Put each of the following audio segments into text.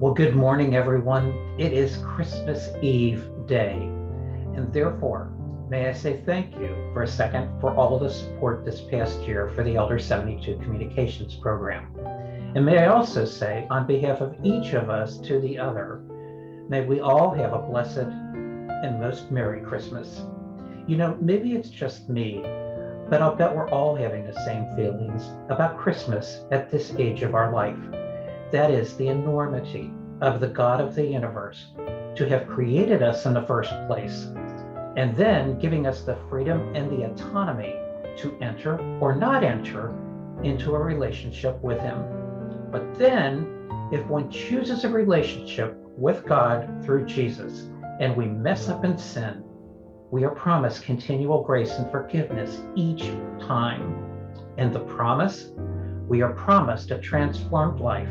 Well, good morning, everyone. It is Christmas Eve day, and therefore, may I say thank you for a second for all the support this past year for the Elder 72 Communications Program. And may I also say, on behalf of each of us to the other, may we all have a blessed and most Merry Christmas. You know, maybe it's just me, but I'll bet we're all having the same feelings about Christmas at this age of our life. That is the enormity of the God of the universe to have created us in the first place, and then giving us the freedom and the autonomy to enter or not enter into a relationship with Him. But then, if one chooses a relationship with God through Jesus and we mess up in sin, we are promised continual grace and forgiveness each time. And the promise, we are promised a transformed life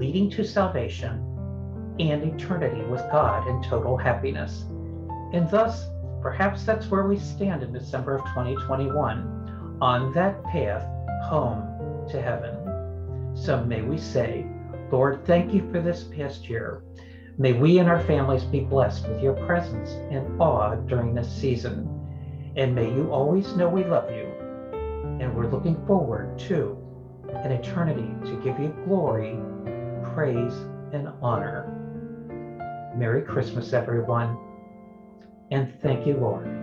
leading to salvation and eternity with God in total happiness. And thus, perhaps that's where we stand in December of 2021 on that path home to heaven. So may we say, Lord, thank you for this past year. May we and our families be blessed with your presence and awe during this season. And may you always know we love you. And we're looking forward to an eternity to give you glory praise, and honor. Merry Christmas, everyone, and thank you, Lord.